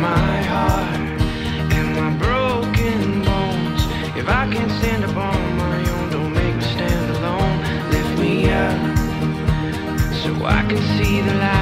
my heart and my broken bones. If I can't stand up on my own, don't make me stand alone. Lift me up so I can see the light.